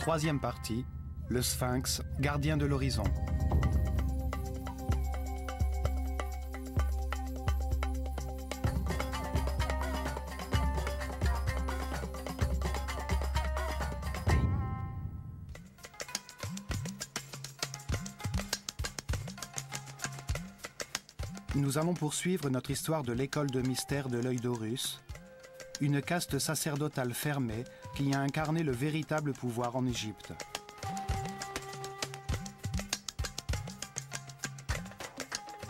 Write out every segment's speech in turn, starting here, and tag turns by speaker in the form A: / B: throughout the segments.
A: Troisième partie, le sphinx, gardien de l'horizon. Nous allons poursuivre notre histoire de l'école de mystère de l'œil d'Horus, une caste sacerdotale fermée qui a incarné le véritable pouvoir en Égypte.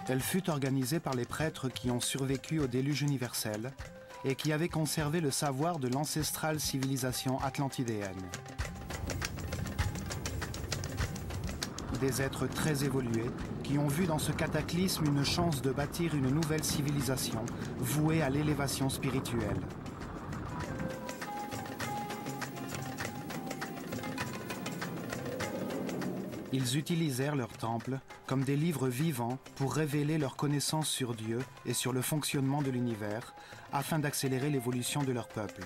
A: Elle fut organisée par les prêtres qui ont survécu au déluge universel et qui avaient conservé le savoir de l'ancestrale civilisation atlantidéenne. Des êtres très évolués qui ont vu dans ce cataclysme une chance de bâtir une nouvelle civilisation vouée à l'élévation spirituelle. Ils utilisèrent leurs temples comme des livres vivants pour révéler leurs connaissances sur Dieu et sur le fonctionnement de l'univers afin d'accélérer l'évolution de leur peuple.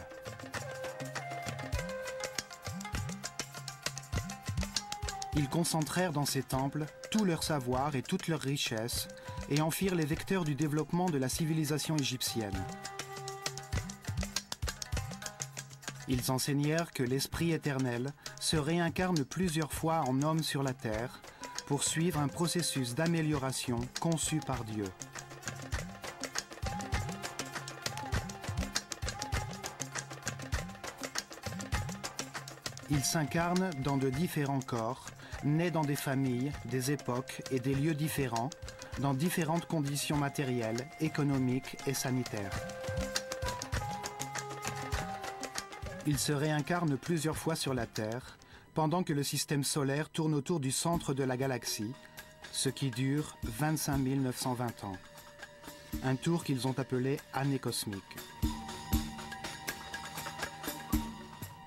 A: Ils concentrèrent dans ces temples tout leur savoir et toute leur richesse et en firent les vecteurs du développement de la civilisation égyptienne. Ils enseignèrent que l'Esprit éternel se réincarne plusieurs fois en homme sur la terre pour suivre un processus d'amélioration conçu par Dieu. Il s'incarne dans de différents corps, nés dans des familles, des époques et des lieux différents, dans différentes conditions matérielles, économiques et sanitaires. Il se réincarne plusieurs fois sur la Terre, pendant que le système solaire tourne autour du centre de la galaxie, ce qui dure 25 920 ans. Un tour qu'ils ont appelé année cosmique.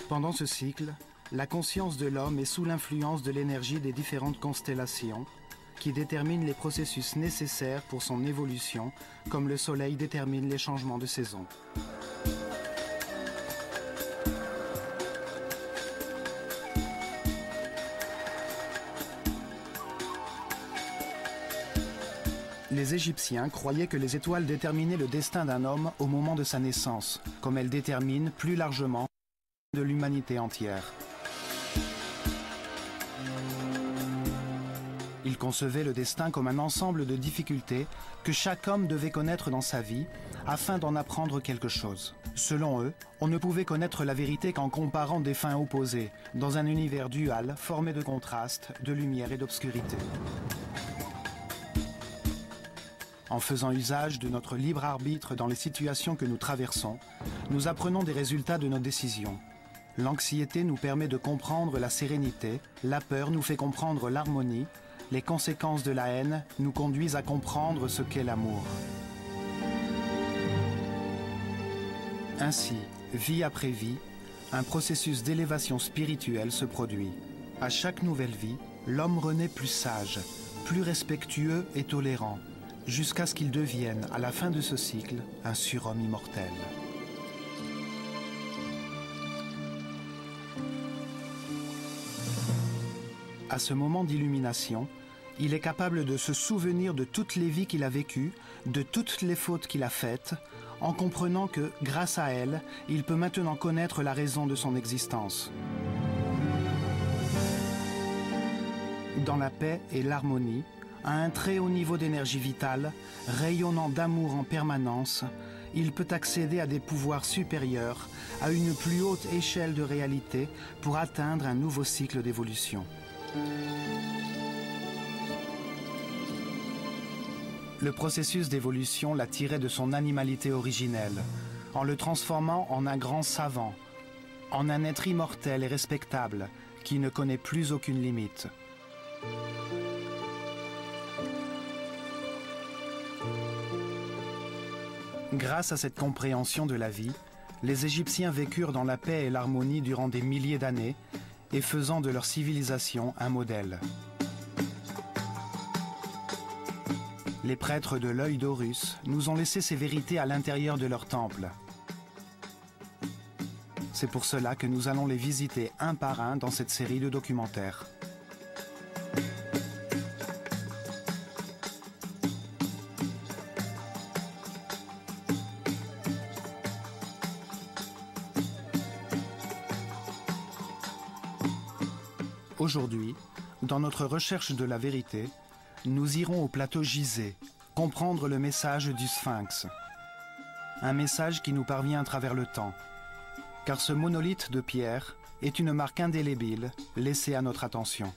A: Pendant ce cycle, la conscience de l'homme est sous l'influence de l'énergie des différentes constellations qui déterminent les processus nécessaires pour son évolution, comme le Soleil détermine les changements de saison. Les Égyptiens croyaient que les étoiles déterminaient le destin d'un homme au moment de sa naissance, comme elles déterminent plus largement de l'humanité entière. Ils concevaient le destin comme un ensemble de difficultés que chaque homme devait connaître dans sa vie afin d'en apprendre quelque chose. Selon eux, on ne pouvait connaître la vérité qu'en comparant des fins opposées, dans un univers dual formé de contrastes, de lumière et d'obscurité. En faisant usage de notre libre arbitre dans les situations que nous traversons, nous apprenons des résultats de nos décisions. L'anxiété nous permet de comprendre la sérénité, la peur nous fait comprendre l'harmonie, les conséquences de la haine nous conduisent à comprendre ce qu'est l'amour. Ainsi, vie après vie, un processus d'élévation spirituelle se produit. À chaque nouvelle vie, l'homme renaît plus sage, plus respectueux et tolérant, jusqu'à ce qu'il devienne, à la fin de ce cycle, un surhomme immortel. À ce moment d'illumination, il est capable de se souvenir de toutes les vies qu'il a vécues, de toutes les fautes qu'il a faites, en comprenant que, grâce à elles, il peut maintenant connaître la raison de son existence. Dans la paix et l'harmonie, à un très haut niveau d'énergie vitale, rayonnant d'amour en permanence, il peut accéder à des pouvoirs supérieurs, à une plus haute échelle de réalité pour atteindre un nouveau cycle d'évolution. Le processus d'évolution l'a tiré de son animalité originelle, en le transformant en un grand savant, en un être immortel et respectable qui ne connaît plus aucune limite. Grâce à cette compréhension de la vie, les Égyptiens vécurent dans la paix et l'harmonie durant des milliers d'années et faisant de leur civilisation un modèle. Les prêtres de l'œil d'Horus nous ont laissé ces vérités à l'intérieur de leur temple. C'est pour cela que nous allons les visiter un par un dans cette série de documentaires. Aujourd'hui, dans notre recherche de la vérité, nous irons au plateau Gizeh, comprendre le message du Sphinx. Un message qui nous parvient à travers le temps. Car ce monolithe de pierre est une marque indélébile laissée à notre attention.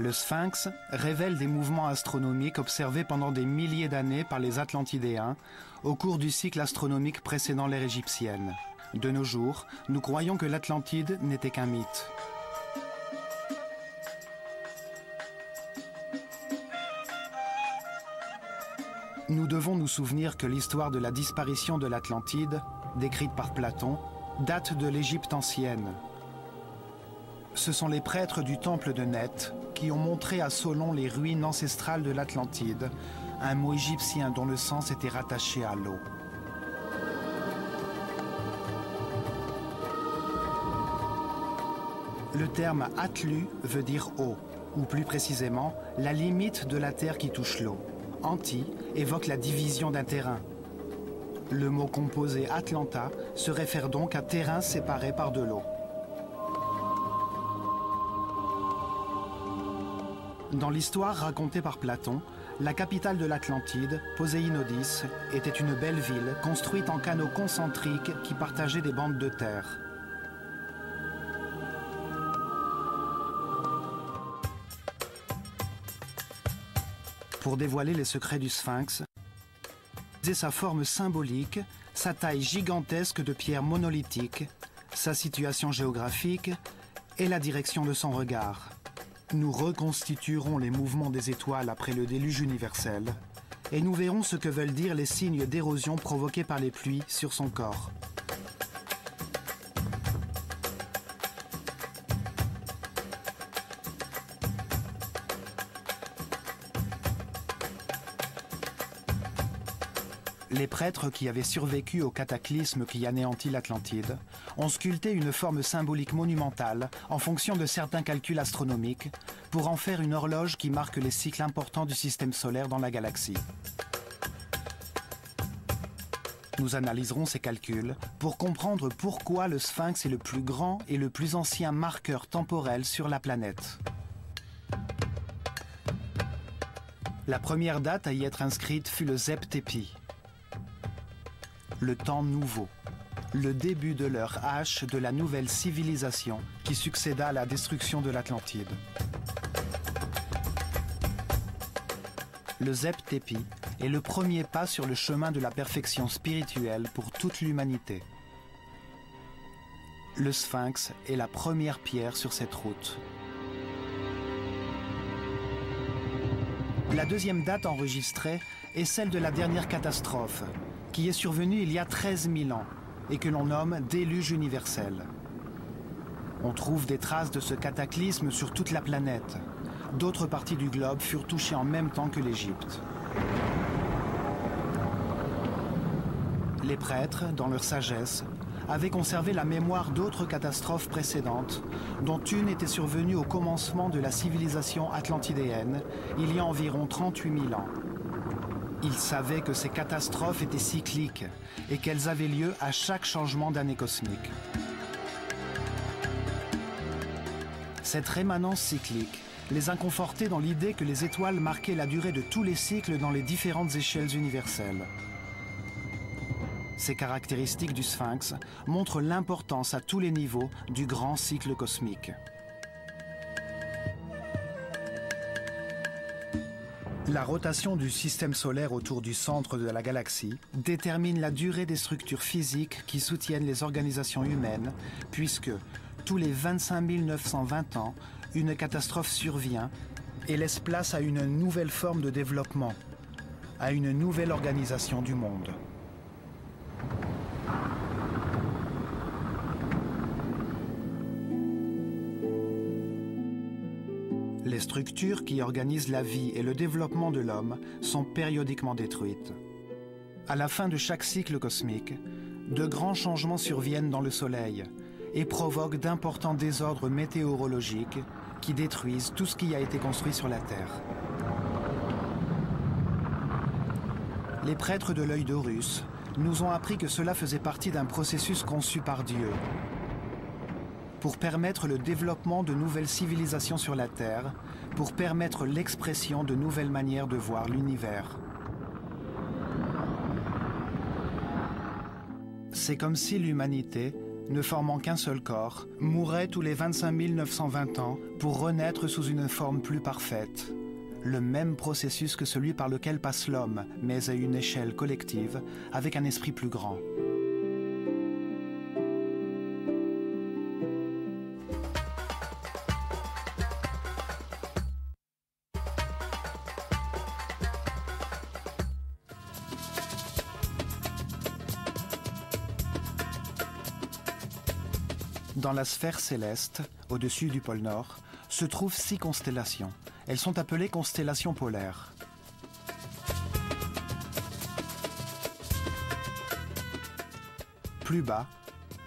A: Le sphinx révèle des mouvements astronomiques observés pendant des milliers d'années par les Atlantidéens au cours du cycle astronomique précédant l'ère égyptienne. De nos jours, nous croyons que l'Atlantide n'était qu'un mythe. Nous devons nous souvenir que l'histoire de la disparition de l'Atlantide, décrite par Platon, date de l'Égypte ancienne. Ce sont les prêtres du temple de Net qui ont montré à Solon les ruines ancestrales de l'Atlantide, un mot égyptien dont le sens était rattaché à l'eau. Le terme atlu veut dire eau, ou plus précisément la limite de la terre qui touche l'eau. Anti évoque la division d'un terrain. Le mot composé Atlanta se réfère donc à terrain séparé par de l'eau. Dans l'histoire racontée par Platon, la capitale de l'Atlantide, Poséinodis, était une belle ville construite en canaux concentriques qui partageaient des bandes de terre. Pour dévoiler les secrets du sphinx, et sa forme symbolique, sa taille gigantesque de pierre monolithique, sa situation géographique et la direction de son regard. Nous reconstituerons les mouvements des étoiles après le déluge universel et nous verrons ce que veulent dire les signes d'érosion provoqués par les pluies sur son corps. Les prêtres qui avaient survécu au cataclysme qui anéantit l'Atlantide ont sculpté une forme symbolique monumentale en fonction de certains calculs astronomiques pour en faire une horloge qui marque les cycles importants du système solaire dans la galaxie. Nous analyserons ces calculs pour comprendre pourquoi le sphinx est le plus grand et le plus ancien marqueur temporel sur la planète. La première date à y être inscrite fut le Zep Tepi, le temps nouveau, le début de l'heure H de la nouvelle civilisation qui succéda à la destruction de l'Atlantide. Le Zep Tepi est le premier pas sur le chemin de la perfection spirituelle pour toute l'humanité. Le Sphinx est la première pierre sur cette route. La deuxième date enregistrée est celle de la dernière catastrophe, qui est survenu il y a 13 000 ans et que l'on nomme déluge universel. On trouve des traces de ce cataclysme sur toute la planète. D'autres parties du globe furent touchées en même temps que l'Égypte. Les prêtres, dans leur sagesse, avaient conservé la mémoire d'autres catastrophes précédentes, dont une était survenue au commencement de la civilisation atlantidéenne, il y a environ 38 000 ans. Ils savaient que ces catastrophes étaient cycliques et qu'elles avaient lieu à chaque changement d'année cosmique. Cette rémanence cyclique les inconfortait dans l'idée que les étoiles marquaient la durée de tous les cycles dans les différentes échelles universelles. Ces caractéristiques du sphinx montrent l'importance à tous les niveaux du grand cycle cosmique. La rotation du système solaire autour du centre de la galaxie détermine la durée des structures physiques qui soutiennent les organisations humaines, puisque tous les 25 920 ans, une catastrophe survient et laisse place à une nouvelle forme de développement, à une nouvelle organisation du monde. Les structures qui organisent la vie et le développement de l'homme sont périodiquement détruites. À la fin de chaque cycle cosmique, de grands changements surviennent dans le Soleil et provoquent d'importants désordres météorologiques qui détruisent tout ce qui a été construit sur la Terre. Les prêtres de l'œil d'Horus nous ont appris que cela faisait partie d'un processus conçu par Dieu pour permettre le développement de nouvelles civilisations sur la Terre, pour permettre l'expression de nouvelles manières de voir l'univers. C'est comme si l'humanité, ne formant qu'un seul corps, mourait tous les 25 920 ans pour renaître sous une forme plus parfaite. Le même processus que celui par lequel passe l'homme, mais à une échelle collective, avec un esprit plus grand. Dans la sphère céleste, au-dessus du pôle Nord, se trouvent six constellations. Elles sont appelées constellations polaires. Plus bas,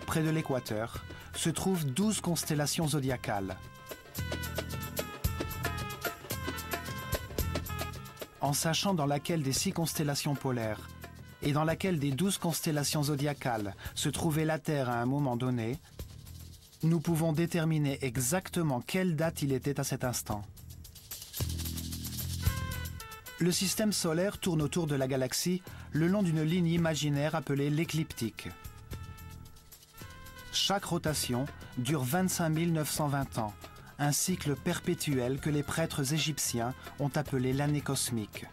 A: près de l'équateur, se trouvent douze constellations zodiacales. En sachant dans laquelle des six constellations polaires et dans laquelle des douze constellations zodiacales se trouvait la Terre à un moment donné, nous pouvons déterminer exactement quelle date il était à cet instant. Le système solaire tourne autour de la galaxie le long d'une ligne imaginaire appelée l'écliptique. Chaque rotation dure 25 920 ans, un cycle perpétuel que les prêtres égyptiens ont appelé l'année cosmique.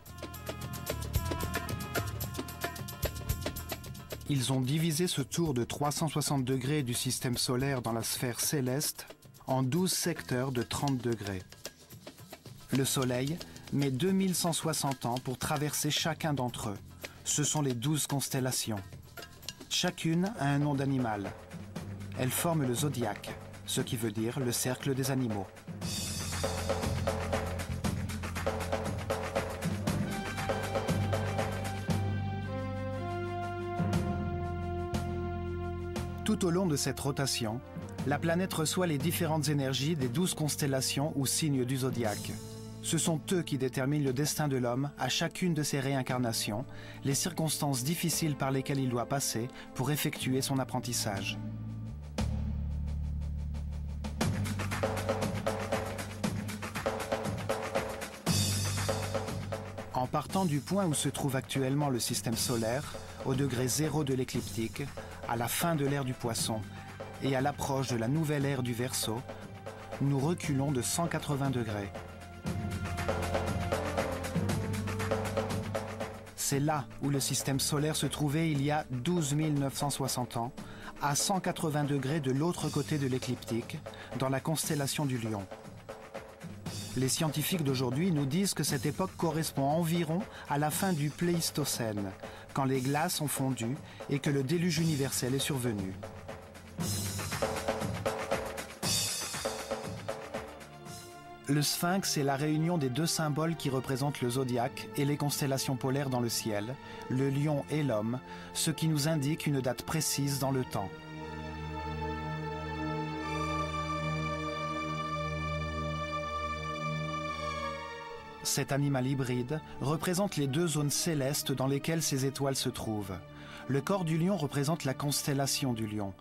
A: Ils ont divisé ce tour de 360 degrés du système solaire dans la sphère céleste en 12 secteurs de 30 degrés. Le Soleil met 2160 ans pour traverser chacun d'entre eux. Ce sont les 12 constellations. Chacune a un nom d'animal. Elles forment le zodiaque, ce qui veut dire le cercle des animaux. Tout au long de cette rotation, la planète reçoit les différentes énergies des douze constellations ou signes du zodiaque. Ce sont eux qui déterminent le destin de l'homme à chacune de ses réincarnations, les circonstances difficiles par lesquelles il doit passer pour effectuer son apprentissage. En partant du point où se trouve actuellement le système solaire, au degré zéro de l'écliptique, à la fin de l'ère du poisson et à l'approche de la nouvelle ère du Verseau, nous reculons de 180 degrés. C'est là où le système solaire se trouvait il y a 12 960 ans, à 180 degrés de l'autre côté de l'écliptique, dans la constellation du Lion. Les scientifiques d'aujourd'hui nous disent que cette époque correspond environ à la fin du Pléistocène, quand les glaces ont fondu et que le déluge universel est survenu. Le sphinx est la réunion des deux symboles qui représentent le zodiaque et les constellations polaires dans le ciel, le lion et l'homme, ce qui nous indique une date précise dans le temps. Cet animal hybride représente les deux zones célestes dans lesquelles ces étoiles se trouvent. Le corps du lion représente la constellation du lion.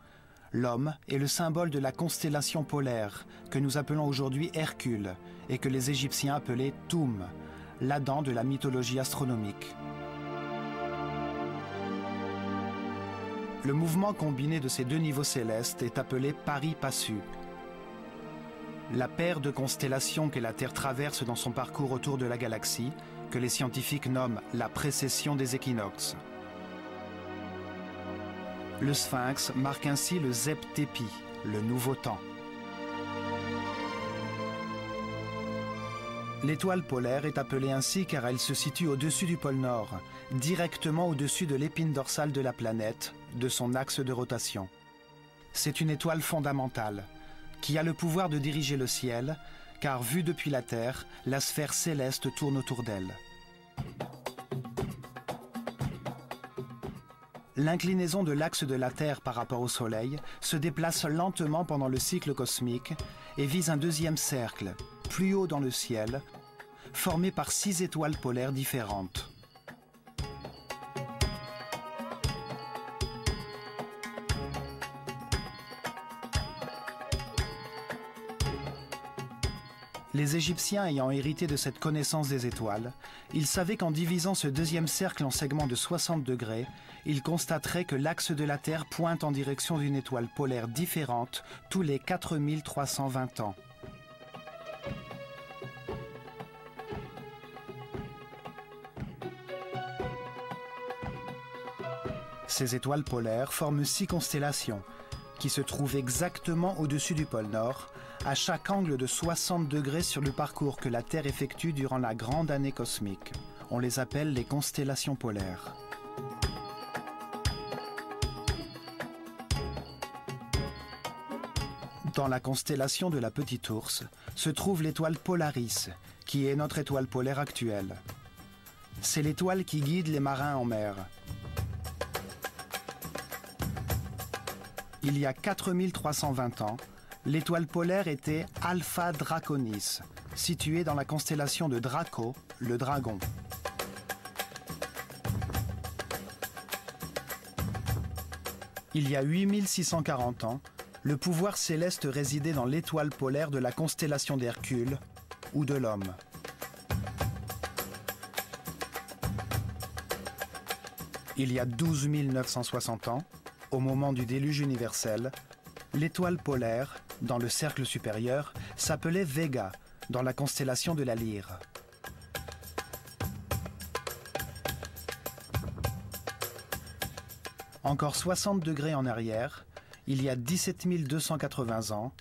A: L'homme est le symbole de la constellation polaire, que nous appelons aujourd'hui Hercule, et que les Égyptiens appelaient Toum, l'Adam de la mythologie astronomique. Le mouvement combiné de ces deux niveaux célestes est appelé pari-passu, la paire de constellations que la Terre traverse dans son parcours autour de la galaxie, que les scientifiques nomment la précession des équinoxes. Le sphinx marque ainsi le Zeptépi, le nouveau temps. L'étoile polaire est appelée ainsi car elle se situe au-dessus du pôle Nord, directement au-dessus de l'épine dorsale de la planète, de son axe de rotation. C'est une étoile fondamentale, qui a le pouvoir de diriger le ciel, car vue depuis la Terre, la sphère céleste tourne autour d'elle. L'inclinaison de l'axe de la Terre par rapport au Soleil se déplace lentement pendant le cycle cosmique et vise un deuxième cercle, plus haut dans le ciel, formé par six étoiles polaires différentes. Les Égyptiens ayant hérité de cette connaissance des étoiles, ils savaient qu'en divisant ce deuxième cercle en segments de 60 degrés, ils constateraient que l'axe de la Terre pointe en direction d'une étoile polaire différente tous les 4320 ans. Ces étoiles polaires forment six constellations qui se trouvent exactement au-dessus du pôle Nord, à chaque angle de 60 degrés sur le parcours que la Terre effectue durant la grande année cosmique. On les appelle les constellations polaires. Dans la constellation de la Petite Ourse se trouve l'étoile Polaris, qui est notre étoile polaire actuelle. C'est l'étoile qui guide les marins en mer. Il y a 4320 ans, l'étoile polaire était Alpha Draconis, située dans la constellation de Draco, le dragon. Il y a 8640 ans, le pouvoir céleste résidait dans l'étoile polaire de la constellation d'Hercule ou de l'homme. Il y a 12 960 ans, au moment du déluge universel, l'étoile polaire, dans le cercle supérieur, s'appelait Vega, dans la constellation de la Lyre. Encore 60 degrés en arrière, il y a 17 280 ans,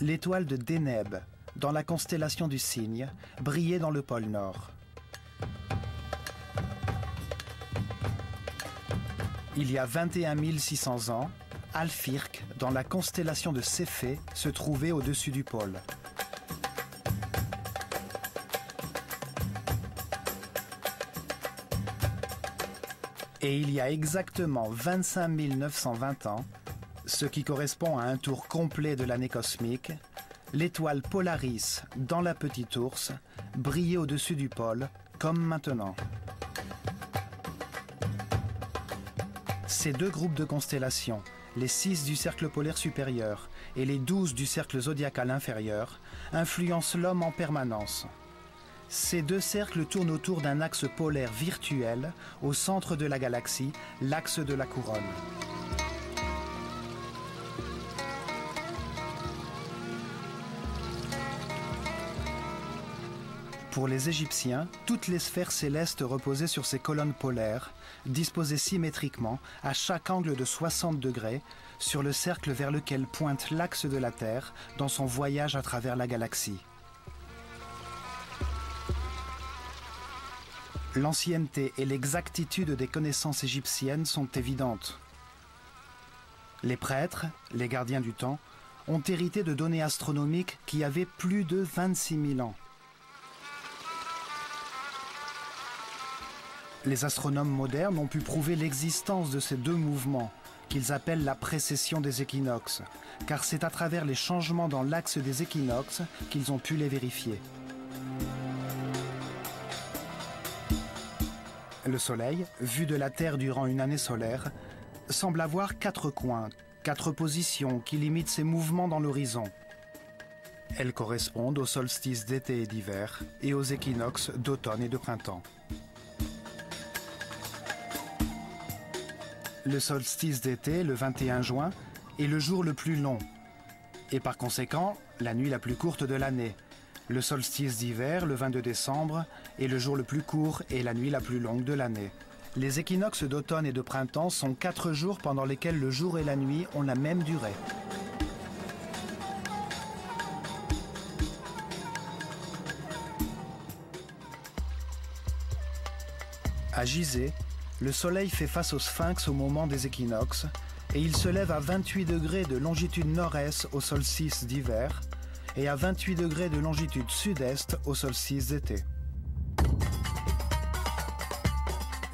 A: l'étoile de Deneb, dans la constellation du Cygne, brillait dans le pôle Nord. Il y a 21 600 ans, Alphirk, dans la constellation de Céphée, se trouvait au-dessus du pôle. Et il y a exactement 25 920 ans, ce qui correspond à un tour complet de l'année cosmique, l'étoile Polaris, dans la petite ours, brillait au-dessus du pôle, comme maintenant. Ces deux groupes de constellations, les six du cercle polaire supérieur et les douze du cercle zodiacal inférieur, influencent l'homme en permanence. Ces deux cercles tournent autour d'un axe polaire virtuel au centre de la galaxie, l'axe de la couronne. Pour les Égyptiens, toutes les sphères célestes reposaient sur ces colonnes polaires, disposées symétriquement, à chaque angle de 60 degrés, sur le cercle vers lequel pointe l'axe de la Terre dans son voyage à travers la galaxie. L'ancienneté et l'exactitude des connaissances égyptiennes sont évidentes. Les prêtres, les gardiens du temps, ont hérité de données astronomiques qui avaient plus de 26 000 ans. Les astronomes modernes ont pu prouver l'existence de ces deux mouvements, qu'ils appellent la précession des équinoxes, car c'est à travers les changements dans l'axe des équinoxes qu'ils ont pu les vérifier. Le Soleil, vu de la Terre durant une année solaire, semble avoir quatre coins, quatre positions qui limitent ses mouvements dans l'horizon. Elles correspondent aux solstices d'été et d'hiver et aux équinoxes d'automne et de printemps. Le solstice d'été, le 21 juin, est le jour le plus long et par conséquent la nuit la plus courte de l'année. Le solstice d'hiver, le 22 décembre, est le jour le plus court et la nuit la plus longue de l'année. Les équinoxes d'automne et de printemps sont quatre jours pendant lesquels le jour et la nuit ont la même durée. À Gizeh, le Soleil fait face au Sphinx au moment des équinoxes et il se lève à 28 degrés de longitude nord-est au solstice d'hiver et à 28 degrés de longitude sud-est au solstice d'été.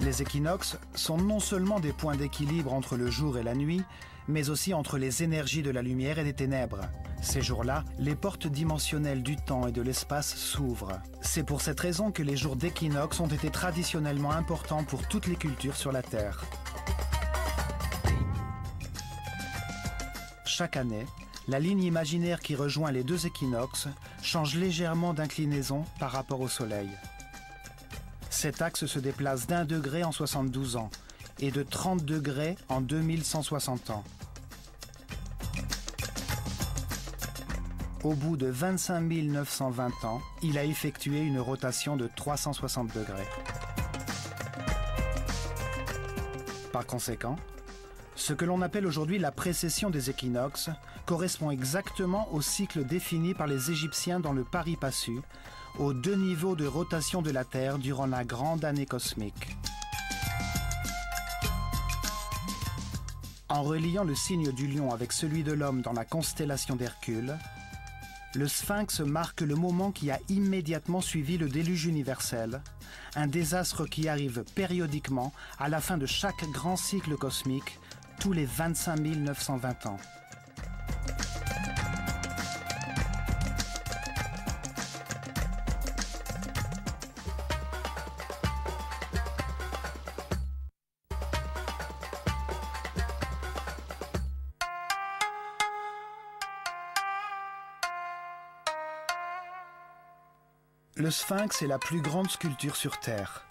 A: Les équinoxes sont non seulement des points d'équilibre entre le jour et la nuit, mais aussi entre les énergies de la lumière et des ténèbres. Ces jours-là, les portes dimensionnelles du temps et de l'espace s'ouvrent. C'est pour cette raison que les jours d'équinoxe ont été traditionnellement importants pour toutes les cultures sur la Terre. Chaque année, la ligne imaginaire qui rejoint les deux équinoxes change légèrement d'inclinaison par rapport au Soleil. Cet axe se déplace d'un degré en 72 ans et de 30 degrés en 2160 ans. Au bout de 25 920 ans, il a effectué une rotation de 360 degrés. Par conséquent, ce que l'on appelle aujourd'hui la précession des équinoxes correspond exactement au cycle défini par les Égyptiens dans le pari passu, aux deux niveaux de rotation de la Terre durant la grande année cosmique. En reliant le signe du lion avec celui de l'homme dans la constellation d'Hercule, le sphinx marque le moment qui a immédiatement suivi le déluge universel, un désastre qui arrive périodiquement à la fin de chaque grand cycle cosmique, tous les 25 920 ans. Sphinx est la plus grande sculpture sur Terre.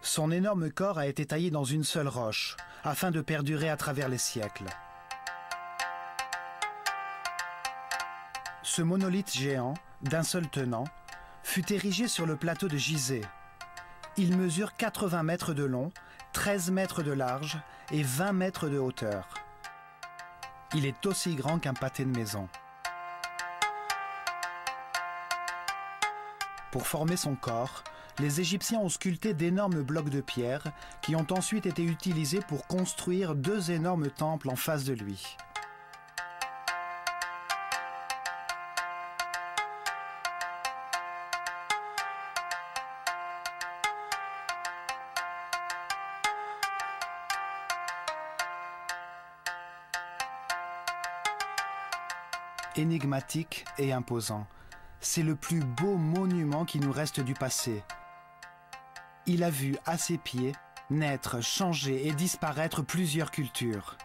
A: Son énorme corps a été taillé dans une seule roche, afin de perdurer à travers les siècles. Ce monolithe géant, d'un seul tenant, fut érigé sur le plateau de Gizeh. Il mesure 80 mètres de long, 13 mètres de large et 20 mètres de hauteur. Il est aussi grand qu'un pâté de maison. Pour former son corps, les Égyptiens ont sculpté d'énormes blocs de pierre qui ont ensuite été utilisés pour construire deux énormes temples en face de lui. Énigmatique et imposant, c'est le plus beau monument qui nous reste du passé. Il a vu à ses pieds naître, changer et disparaître plusieurs cultures.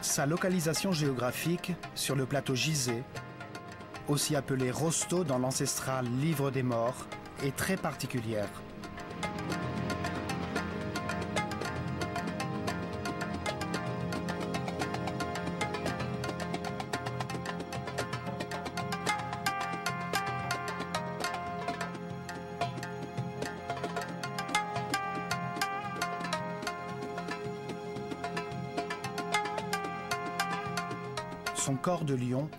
A: Sa localisation géographique sur le plateau Gizeh aussi appelé Rosto dans l'ancestral Livre des Morts, est très particulière.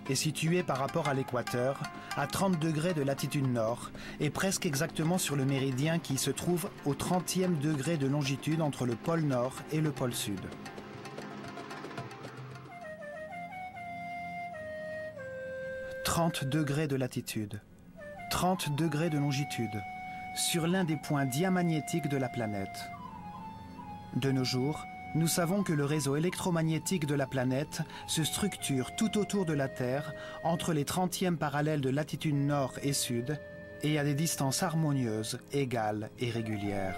A: Est situé par rapport à l'équateur, à 30 degrés de latitude nord, et presque exactement sur le méridien qui se trouve au 30e degré de longitude entre le pôle nord et le pôle sud. « 30 degrés de latitude, 30 degrés de longitude, sur l'un des points diamagnétiques de la planète. De nos jours, nous savons que le réseau électromagnétique de la planète se structure tout autour de la Terre, entre les 30e parallèles de latitude nord et sud, et à des distances harmonieuses, égales et régulières.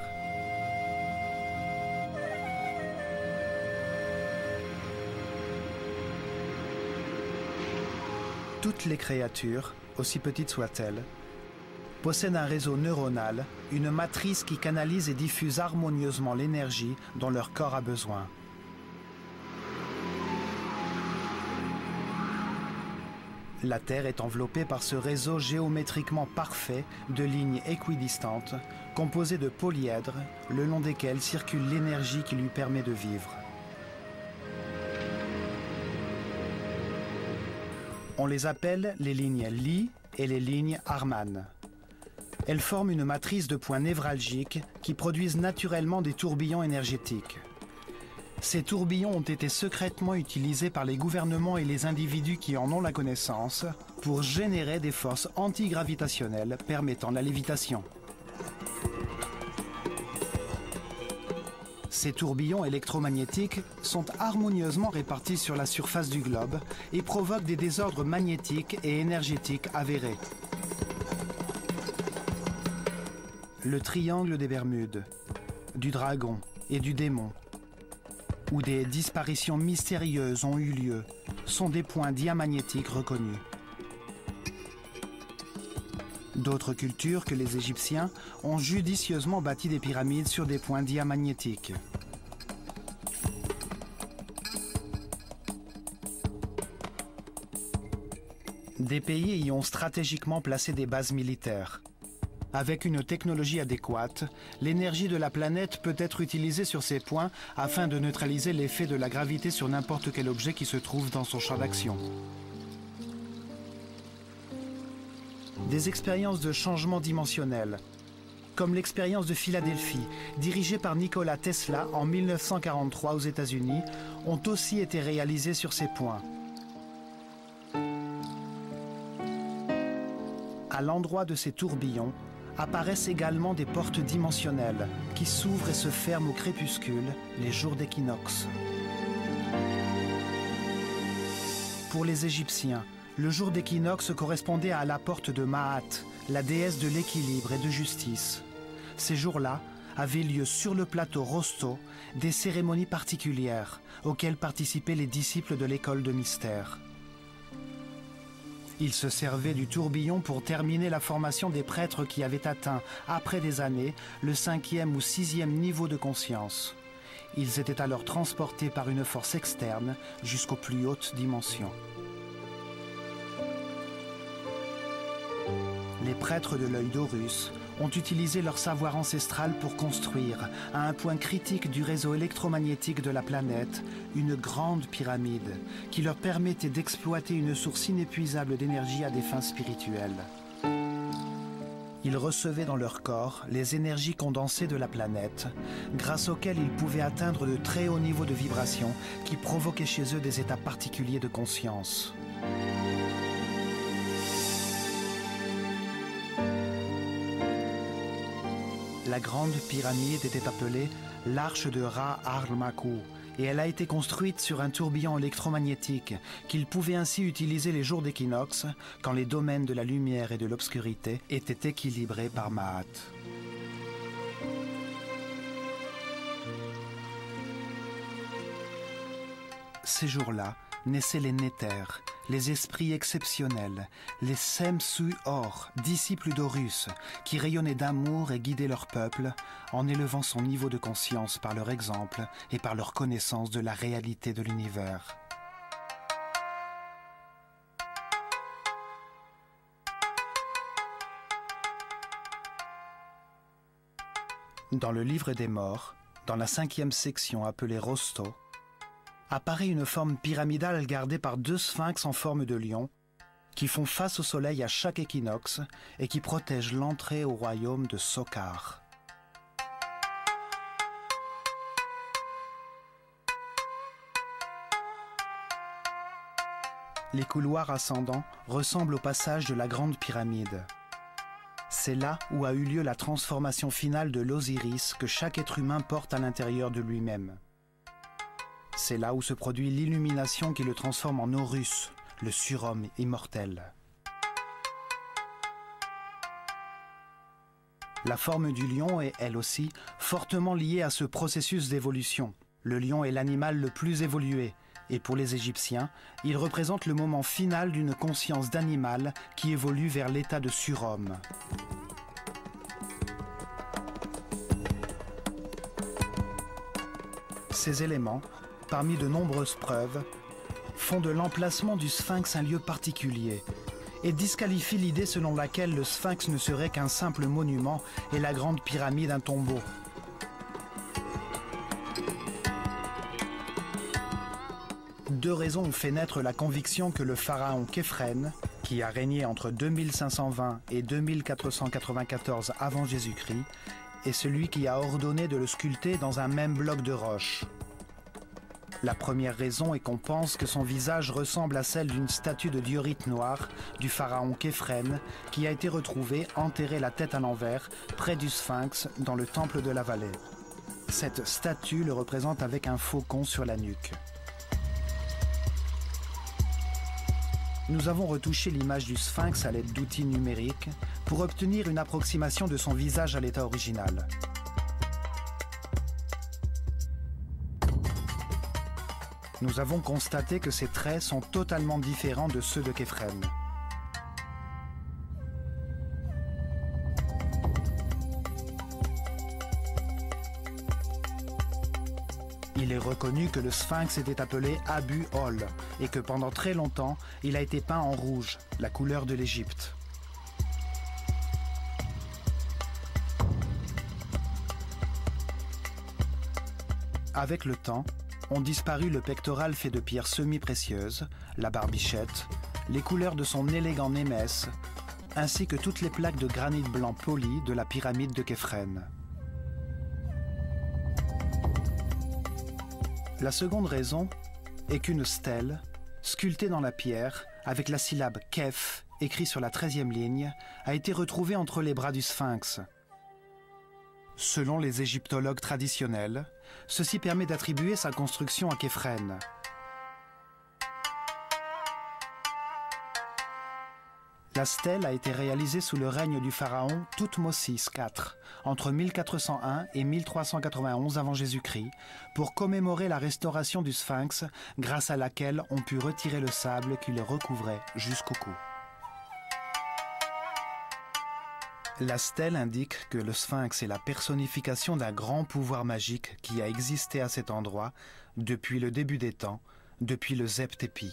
A: Toutes les créatures, aussi petites soient-elles, possèdent un réseau neuronal, une matrice qui canalise et diffuse harmonieusement l'énergie dont leur corps a besoin. La Terre est enveloppée par ce réseau géométriquement parfait de lignes équidistantes, composées de polyèdres, le long desquels circule l'énergie qui lui permet de vivre. On les appelle les lignes Li et les lignes Harman. Elles forment une matrice de points névralgiques qui produisent naturellement des tourbillons énergétiques. Ces tourbillons ont été secrètement utilisés par les gouvernements et les individus qui en ont la connaissance pour générer des forces antigravitationnelles permettant la lévitation. Ces tourbillons électromagnétiques sont harmonieusement répartis sur la surface du globe et provoquent des désordres magnétiques et énergétiques avérés. Le triangle des Bermudes, du dragon et du démon, où des disparitions mystérieuses ont eu lieu, sont des points diamagnétiques reconnus. D'autres cultures que les Égyptiens ont judicieusement bâti des pyramides sur des points diamagnétiques. Des pays y ont stratégiquement placé des bases militaires. Avec une technologie adéquate, l'énergie de la planète peut être utilisée sur ces points afin de neutraliser l'effet de la gravité sur n'importe quel objet qui se trouve dans son champ d'action. Des expériences de changement dimensionnel, comme l'expérience de Philadelphie, dirigée par Nikola Tesla en 1943 aux États-Unis, ont aussi été réalisées sur ces points. À l'endroit de ces tourbillons, apparaissent également des portes dimensionnelles qui s'ouvrent et se ferment au crépuscule les jours d'équinoxe. Pour les Égyptiens, le jour d'équinoxe correspondait à la porte de Maat, la déesse de l'équilibre et de justice. Ces jours-là avaient lieu sur le plateau Rosto des cérémonies particulières auxquelles participaient les disciples de l'école de mystère. Il se servait du tourbillon pour terminer la formation des prêtres qui avaient atteint, après des années, le cinquième ou sixième niveau de conscience. Ils étaient alors transportés par une force externe jusqu'aux plus hautes dimensions. Les prêtres de l'œil d'Horus ont utilisé leur savoir ancestral pour construire, à un point critique du réseau électromagnétique de la planète, une grande pyramide qui leur permettait d'exploiter une source inépuisable d'énergie à des fins spirituelles. Ils recevaient dans leur corps les énergies condensées de la planète, grâce auxquelles ils pouvaient atteindre de très hauts niveaux de vibration qui provoquaient chez eux des états particuliers de conscience. La grande pyramide était appelée l'arche de Ra Armaku et elle a été construite sur un tourbillon électromagnétique qu'il pouvait ainsi utiliser les jours d'équinoxe quand les domaines de la lumière et de l'obscurité étaient équilibrés par Maat. Ces jours-là naissaient les Néthers, les esprits exceptionnels, les Semsui Or, disciples d'Horus, qui rayonnaient d'amour et guidaient leur peuple en élevant son niveau de conscience par leur exemple et par leur connaissance de la réalité de l'univers. Dans le livre des morts, dans la cinquième section appelée Rosto, apparaît une forme pyramidale gardée par deux sphinx en forme de lion, qui font face au soleil à chaque équinoxe et qui protègent l'entrée au royaume de Sokar. Les couloirs ascendants ressemblent au passage de la grande pyramide. C'est là où a eu lieu la transformation finale de l'Osiris que chaque être humain porte à l'intérieur de lui-même. C'est là où se produit l'illumination qui le transforme en Horus, le surhomme immortel. La forme du lion est, elle aussi, fortement liée à ce processus d'évolution. Le lion est l'animal le plus évolué, et pour les Égyptiens, il représente le moment final d'une conscience d'animal qui évolue vers l'état de surhomme. Ces éléments parmi de nombreuses preuves, font de l'emplacement du sphinx un lieu particulier et disqualifient l'idée selon laquelle le sphinx ne serait qu'un simple monument et la grande pyramide un tombeau. deux raisons ont fait naître la conviction que le pharaon Képhren, qui a régné entre 2520 et 2494 avant Jésus-Christ, est celui qui a ordonné de le sculpter dans un même bloc de roche. La première raison est qu'on pense que son visage ressemble à celle d'une statue de diorite noire du pharaon Képhren qui a été retrouvée enterrée la tête à l'envers près du sphinx dans le temple de la vallée. Cette statue le représente avec un faucon sur la nuque. Nous avons retouché l'image du sphinx à l'aide d'outils numériques pour obtenir une approximation de son visage à l'état original. Nous avons constaté que ses traits sont totalement différents de ceux de Képhren. Il est reconnu que le sphinx était appelé Abu Ol et que pendant très longtemps, il a été peint en rouge, la couleur de l'Égypte. Avec le temps, ont disparu le pectoral fait de pierres semi-précieuses, la barbichette, les couleurs de son élégant némès, ainsi que toutes les plaques de granit blanc poli de la pyramide de Képhren. La seconde raison est qu'une stèle, sculptée dans la pierre, avec la syllabe Kef écrit sur la treizième ligne, a été retrouvée entre les bras du sphinx. Selon les égyptologues traditionnels, ceci permet d'attribuer sa construction à Képhren. La stèle a été réalisée sous le règne du pharaon Toutmosis IV entre 1401 et 1391 avant Jésus-Christ pour commémorer la restauration du sphinx grâce à laquelle on put retirer le sable qui le recouvrait jusqu'au cou. La stèle indique que le sphinx est la personnification d'un grand pouvoir magique qui a existé à cet endroit depuis le début des temps, depuis le Zeptépi.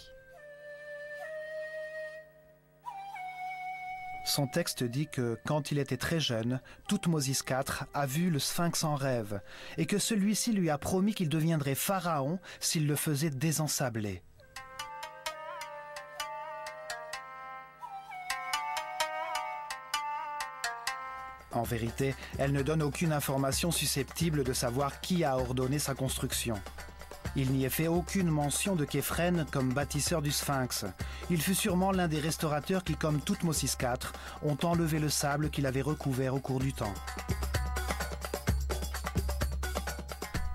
A: Son texte dit que quand il était très jeune, Toutmosis IV a vu le sphinx en rêve et que celui-ci lui a promis qu'il deviendrait pharaon s'il le faisait désensabler. En vérité, elle ne donne aucune information susceptible de savoir qui a ordonné sa construction. Il n'y est fait aucune mention de Képhren comme bâtisseur du Sphinx. Il fut sûrement l'un des restaurateurs qui, comme Toutmosis IV, ont enlevé le sable qu'il avait recouvert au cours du temps.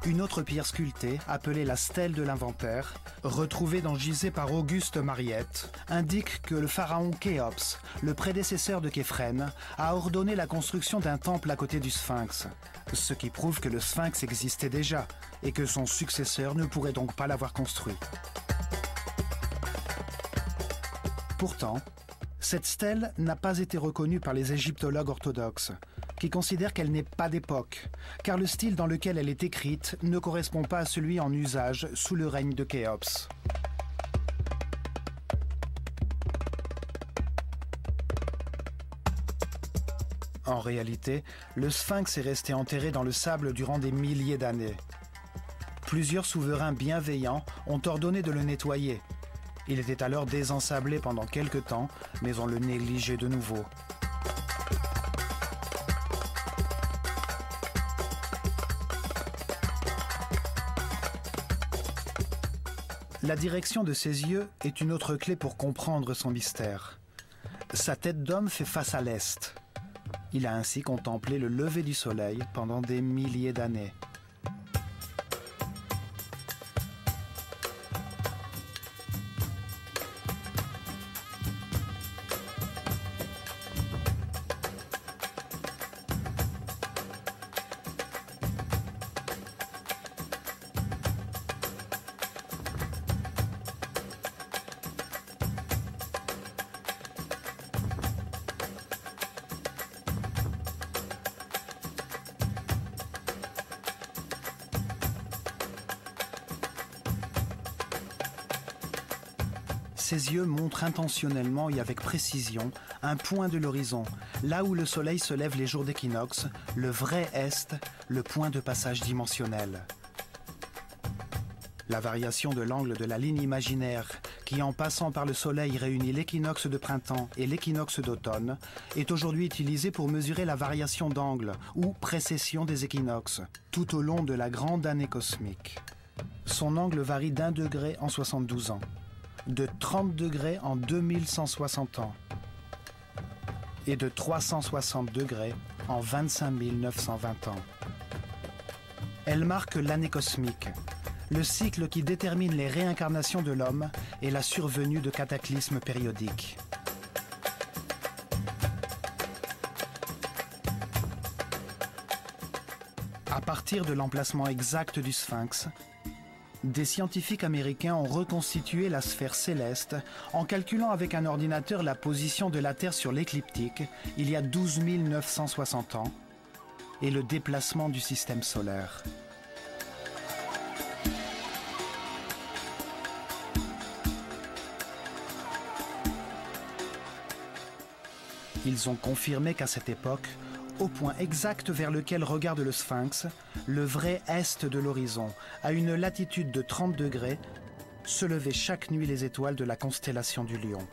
A: Une autre pierre sculptée, appelée la stèle de l'inventaire, retrouvée dans Gisé par Auguste Mariette, indique que le pharaon Khéops, le prédécesseur de Képhren, a ordonné la construction d'un temple à côté du Sphinx, ce qui prouve que le Sphinx existait déjà et que son successeur ne pourrait donc pas l'avoir construit. Pourtant, cette stèle n'a pas été reconnue par les égyptologues orthodoxes, qui considèrent qu'elle n'est pas d'époque, car le style dans lequel elle est écrite ne correspond pas à celui en usage sous le règne de Khéops. En réalité, le sphinx est resté enterré dans le sable durant des milliers d'années. Plusieurs souverains bienveillants ont ordonné de le nettoyer. Il était alors désensablé pendant quelque temps, mais on le négligeait de nouveau. La direction de ses yeux est une autre clé pour comprendre son mystère. Sa tête d'homme fait face à l'est. Il a ainsi contemplé le lever du soleil pendant des milliers d'années. Intentionnellement et avec précision un point de l'horizon, là où le soleil se lève les jours d'équinoxe, le vrai est, le point de passage dimensionnel. La variation de l'angle de la ligne imaginaire, qui en passant par le Soleil réunit l'équinoxe de printemps et l'équinoxe d'automne, est aujourd'hui utilisée pour mesurer la variation d'angle ou précession des équinoxes tout au long de la grande année cosmique. Son angle varie d'un degré en 72 ans, de 30 degrés en 2160 ans et de 360 degrés en 25 920 ans. Elle marque l'année cosmique, le cycle qui détermine les réincarnations de l'homme et la survenue de cataclysmes périodiques. À partir de l'emplacement exact du sphinx, des scientifiques américains ont reconstitué la sphère céleste en calculant avec un ordinateur la position de la Terre sur l'écliptique il y a 12 960 ans et le déplacement du système solaire. Ils ont confirmé qu'à cette époque, au point exact vers lequel regarde le sphinx, le vrai est de l'horizon, à une latitude de 30 degrés, se levaient chaque nuit les étoiles de la constellation du lion.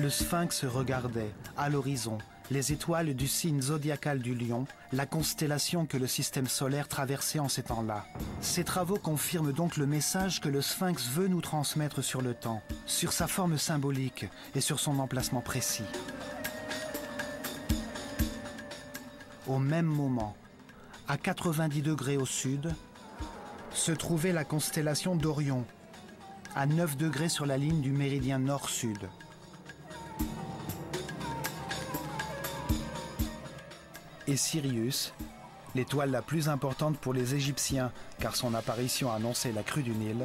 A: Le sphinx regardait, à l'horizon, les étoiles du signe zodiacal du lion, la constellation que le système solaire traversait en ces temps-là. Ces travaux confirment donc le message que le sphinx veut nous transmettre sur le temps, sur sa forme symbolique et sur son emplacement précis. Au même moment, à 90 degrés au sud, se trouvait la constellation d'Orion, à 9 degrés sur la ligne du méridien nord-sud. Et Sirius, l'étoile la plus importante pour les Égyptiens car son apparition annonçait la crue du Nil,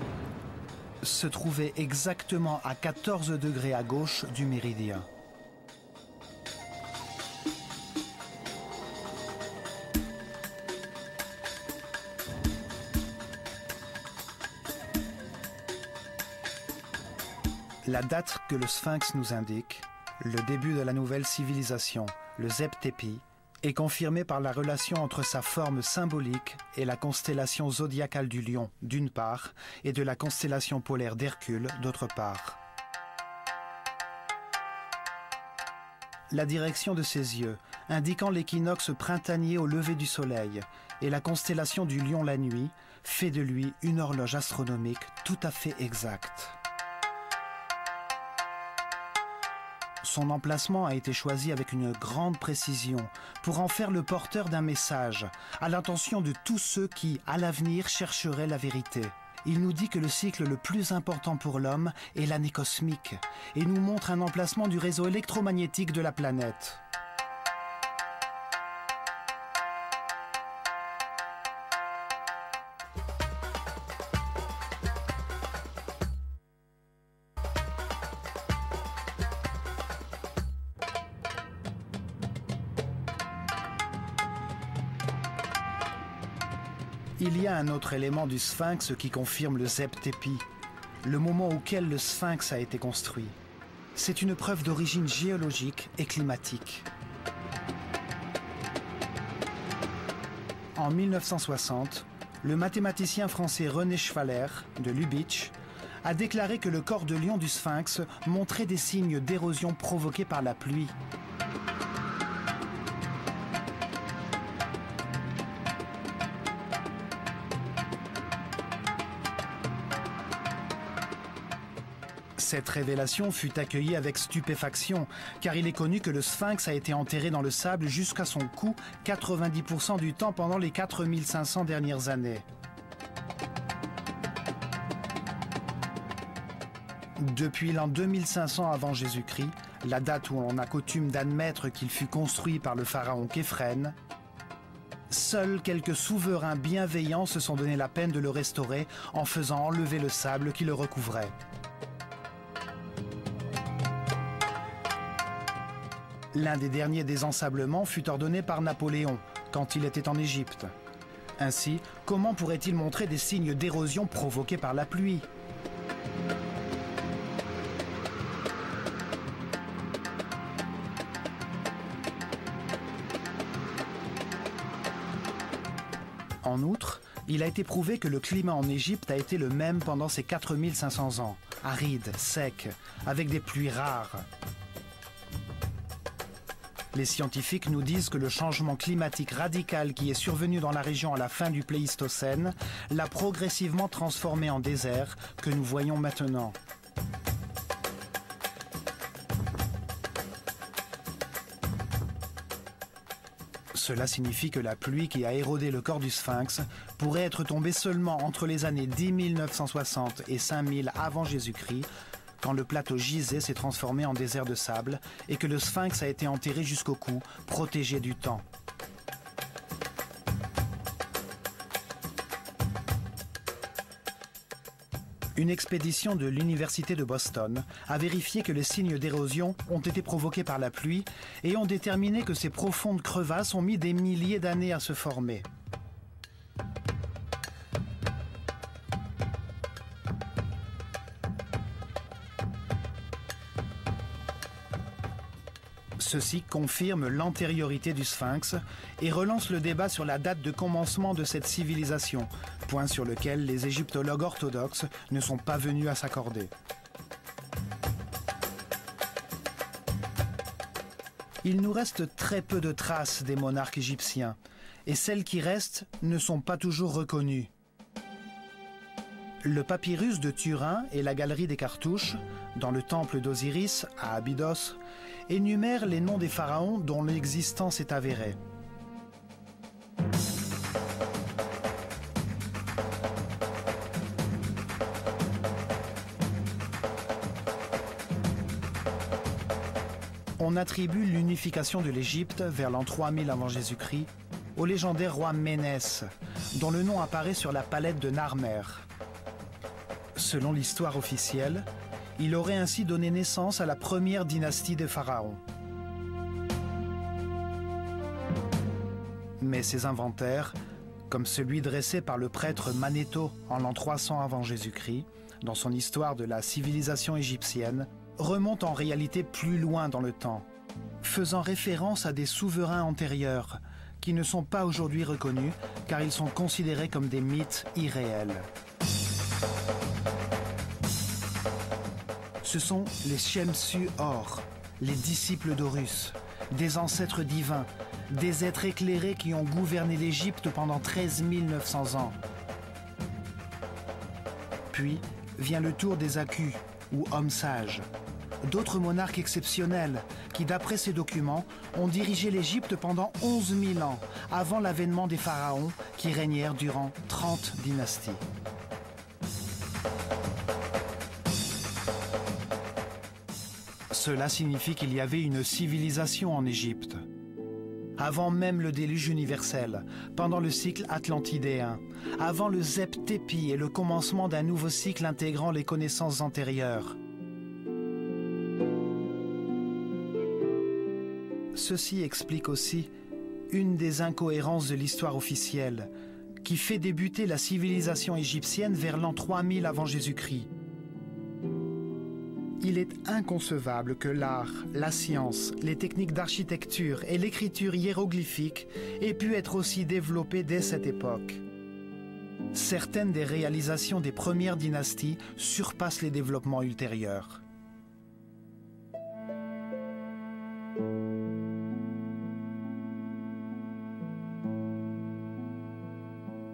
A: se trouvait exactement à 14 degrés à gauche du méridien. La date que le Sphinx nous indique, le début de la nouvelle civilisation, le Zeptepi, est confirmé par la relation entre sa forme symbolique et la constellation zodiacale du lion, d'une part, et de la constellation polaire d'Hercule, d'autre part. La direction de ses yeux, indiquant l'équinoxe printanier au lever du soleil, et la constellation du lion la nuit, fait de lui une horloge astronomique tout à fait exacte. Son emplacement a été choisi avec une grande précision pour en faire le porteur d'un message à l'intention de tous ceux qui, à l'avenir, chercheraient la vérité. Il nous dit que le cycle le plus important pour l'homme est l'année cosmique et nous montre un emplacement du réseau électromagnétique de la planète. Un autre élément du sphinx qui confirme le zeptépi, le moment auquel le sphinx a été construit. C'est une preuve d'origine géologique et climatique. En 1960, le mathématicien français René Schwaller, de Lubitsch, a déclaré que le corps de lion du sphinx montrait des signes d'érosion provoqués par la pluie. Cette révélation fut accueillie avec stupéfaction, car il est connu que le sphinx a été enterré dans le sable jusqu'à son cou 90% du temps pendant les 4500 dernières années. Depuis l'an 2500 avant Jésus-Christ, la date où on a coutume d'admettre qu'il fut construit par le pharaon Képhren, seuls quelques souverains bienveillants se sont donné la peine de le restaurer en faisant enlever le sable qui le recouvrait. L'un des derniers désensablements fut ordonné par Napoléon quand il était en Égypte. Ainsi, comment pourrait-il montrer des signes d'érosion provoqués par la pluie? En outre, il a été prouvé que le climat en Égypte a été le même pendant ces 4500 ans, aride, sec, avec des pluies rares. Les scientifiques nous disent que le changement climatique radical qui est survenu dans la région à la fin du Pléistocène l'a progressivement transformé en désert que nous voyons maintenant. Cela signifie que la pluie qui a érodé le corps du sphinx pourrait être tombée seulement entre les années 10 960 et 5000 avant Jésus-Christ, quand le plateau gisé s'est transformé en désert de sable et que le sphinx a été enterré jusqu'au cou, protégé du temps. Une expédition de l'Université de Boston a vérifié que les signes d'érosion ont été provoqués par la pluie et ont déterminé que ces profondes crevasses ont mis des milliers d'années à se former. Ceci confirme l'antériorité du sphinx et relance le débat sur la date de commencement de cette civilisation, point sur lequel les égyptologues orthodoxes ne sont pas venus à s'accorder. Il nous reste très peu de traces des monarques égyptiens, et celles qui restent ne sont pas toujours reconnues. Le papyrus de Turin et la galerie des cartouches, dans le temple d'Osiris à Abydos, énumèrent les noms des pharaons dont l'existence est avérée. On attribue l'unification de l'Égypte vers l'an 3000 avant Jésus-Christ au légendaire roi Ménès, dont le nom apparaît sur la palette de Narmer. Selon l'histoire officielle, il aurait ainsi donné naissance à la première dynastie des pharaons. Mais ces inventaires, comme celui dressé par le prêtre Manetho en l'an 300 avant Jésus-Christ, dans son histoire de la civilisation égyptienne, remontent en réalité plus loin dans le temps, faisant référence à des souverains antérieurs qui ne sont pas aujourd'hui reconnus car ils sont considérés comme des mythes irréels. Ce sont les Shemsu Or, les disciples d'Horus, des ancêtres divins, des êtres éclairés qui ont gouverné l'Égypte pendant 13 900 ans. Puis vient le tour des Akus, ou hommes sages, d'autres monarques exceptionnels qui, d'après ces documents, ont dirigé l'Égypte pendant 11 000 ans, avant l'avènement des pharaons qui régnèrent durant 30 dynasties. Cela signifie qu'il y avait une civilisation en Égypte. Avant même le déluge universel, pendant le cycle atlantidéen, avant le Zeptépi et le commencement d'un nouveau cycle intégrant les connaissances antérieures. Ceci explique aussi une des incohérences de l'histoire officielle, qui fait débuter la civilisation égyptienne vers l'an 3000 avant Jésus-Christ il est inconcevable que l'art, la science, les techniques d'architecture et l'écriture hiéroglyphique aient pu être aussi développées dès cette époque. Certaines des réalisations des premières dynasties surpassent les développements ultérieurs.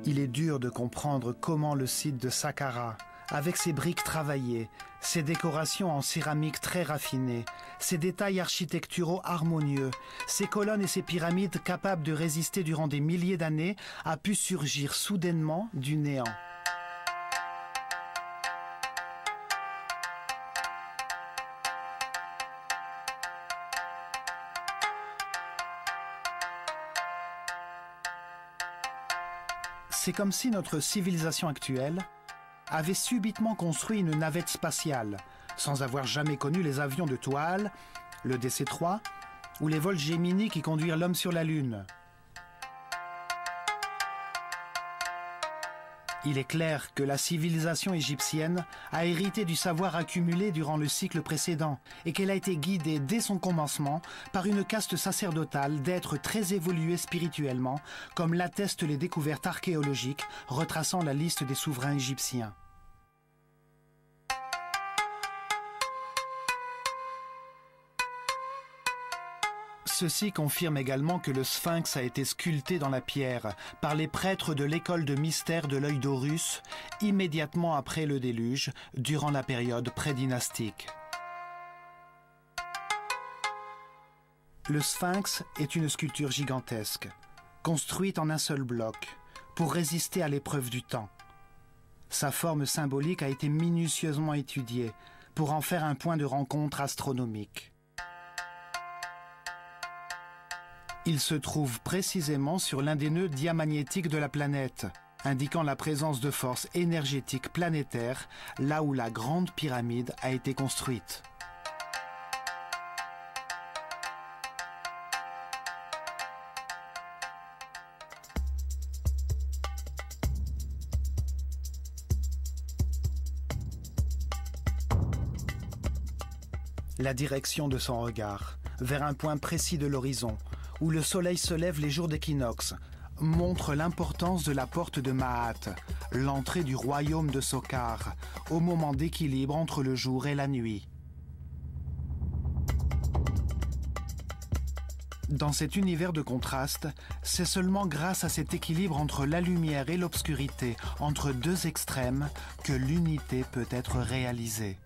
A: Il est dur de comprendre comment le site de Saqqara, avec ses briques travaillées, ses décorations en céramique très raffinées, ses détails architecturaux harmonieux, ses colonnes et ses pyramides capables de résister durant des milliers d'années, a pu surgir soudainement du néant. C'est comme si notre civilisation actuelle avait subitement construit une navette spatiale, sans avoir jamais connu les avions de toile, le DC-3 ou les vols Gemini qui conduirent l'homme sur la Lune. Il est clair que la civilisation égyptienne a hérité du savoir accumulé durant le cycle précédent et qu'elle a été guidée dès son commencement par une caste sacerdotale d'êtres très évolués spirituellement, comme l'attestent les découvertes archéologiques retraçant la liste des souverains égyptiens. Ceci confirme également que le sphinx a été sculpté dans la pierre par les prêtres de l'école de mystère de l'œil d'Horus immédiatement après le déluge, durant la période prédynastique. Le sphinx est une sculpture gigantesque, construite en un seul bloc, pour résister à l'épreuve du temps. Sa forme symbolique a été minutieusement étudiée pour en faire un point de rencontre astronomique. Il se trouve précisément sur l'un des nœuds diamagnétiques de la planète, indiquant la présence de forces énergétiques planétaires là où la grande pyramide a été construite. La direction de son regard, vers un point précis de l'horizon, où le soleil se lève les jours d'équinoxe, montre l'importance de la porte de Mahat, l'entrée du royaume de Sokar, au moment d'équilibre entre le jour et la nuit. Dans cet univers de contraste, c'est seulement grâce à cet équilibre entre la lumière et l'obscurité, entre deux extrêmes, que l'unité peut être réalisée.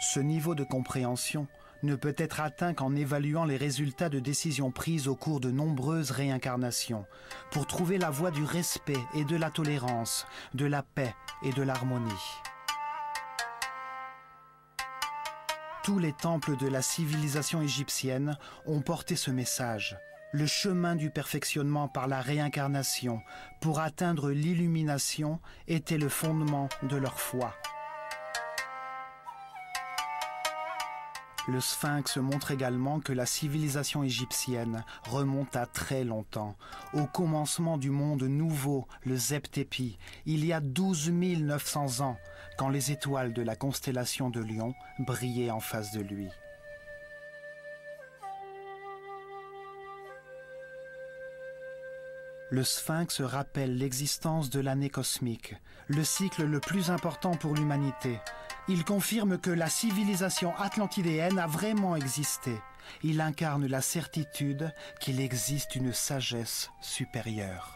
A: Ce niveau de compréhension ne peut être atteint qu'en évaluant les résultats de décisions prises au cours de nombreuses réincarnations, pour trouver la voie du respect et de la tolérance, de la paix et de l'harmonie. Tous les temples de la civilisation égyptienne ont porté ce message, le chemin du perfectionnement par la réincarnation pour atteindre l'illumination était le fondement de leur foi. Le sphinx montre également que la civilisation égyptienne remonte à très longtemps, au commencement du monde nouveau, le Zeptépi, il y a 12 900 ans, quand les étoiles de la constellation de Lion brillaient en face de lui. Le sphinx rappelle l'existence de l'année cosmique, le cycle le plus important pour l'humanité, il confirme que la civilisation atlantidéenne a vraiment existé. Il incarne la certitude qu'il existe une sagesse supérieure.